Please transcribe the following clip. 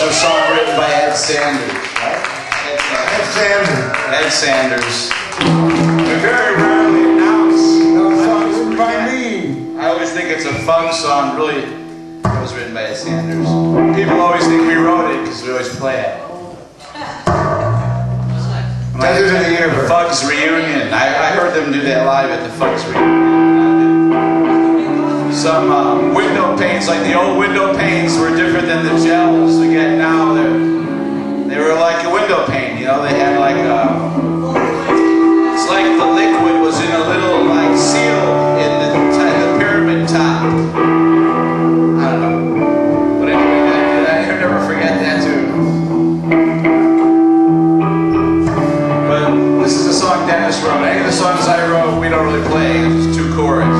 a song written by Ed Sanders, right? Ed Sanders. Ed Sanders. We very rarely announce no songs by me. I always think it's a funk song. Really, it was written by Ed Sanders. People always think we wrote it because we always play it. Desert of the Universe. Fugs reunion. I, I heard them do that live at the Fugs reunion some uh, window panes, like the old window panes were different than the gels we get now. They're, they were like a window pane, you know, they had like a, it's like the liquid was in a little like seal in the, the pyramid top. I don't know. But anyway, I, never forget that too. But this is a song Dennis wrote. Any of the songs I wrote, we don't really play, it's two chords.